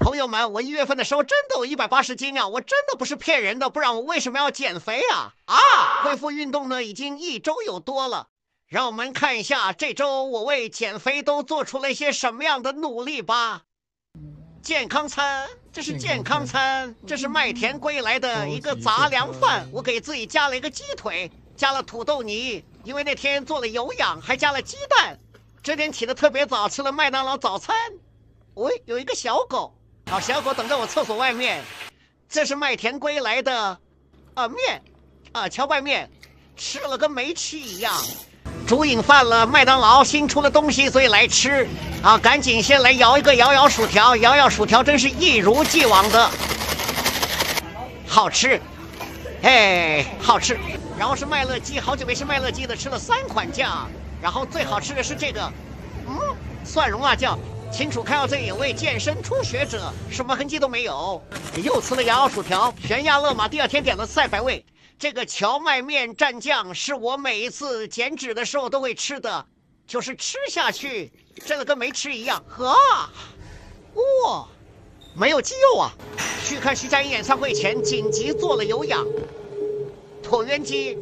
朋友们，我一月份的时候真的有一百八十斤啊！我真的不是骗人的，不然我为什么要减肥啊？啊，恢复运动呢，已经一周有多了。让我们看一下这周我为减肥都做出了一些什么样的努力吧。健康餐，这是健康餐，这是麦田归来的一个杂粮饭。我给自己加了一个鸡腿，加了土豆泥，因为那天做了有氧，还加了鸡蛋。这天起的特别早，吃了麦当劳早餐。喂，有一个小狗。好，小狗等在我厕所外面。这是麦田归来的，啊面，啊荞麦面，吃了跟没吃一样。竹瘾犯了，麦当劳新出的东西，所以来吃。啊，赶紧先来摇一个，摇摇薯条，摇摇薯条，真是一如既往的好吃。哎，好吃。然后是麦乐鸡，好久没吃麦乐鸡了，吃了三款酱。然后最好吃的是这个，嗯，蒜蓉辣酱。清楚看到这一位健身初学者，什么痕迹都没有。又吃了羊肉薯条，悬崖勒马。第二天点了赛百味。这个荞麦面蘸酱是我每一次减脂的时候都会吃的，就是吃下去真的跟没吃一样。呵，哇，没有肌肉啊！去看徐佳莹演唱会前紧急做了有氧，椭圆机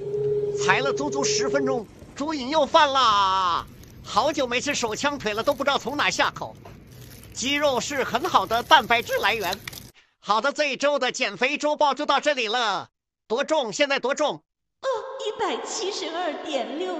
踩了足足十分钟，猪瘾又犯啦。好久没吃手枪腿了，都不知道从哪下口。鸡肉是很好的蛋白质来源。好的，这一周的减肥周报就到这里了。多重？现在多重？哦，一百七十二点六。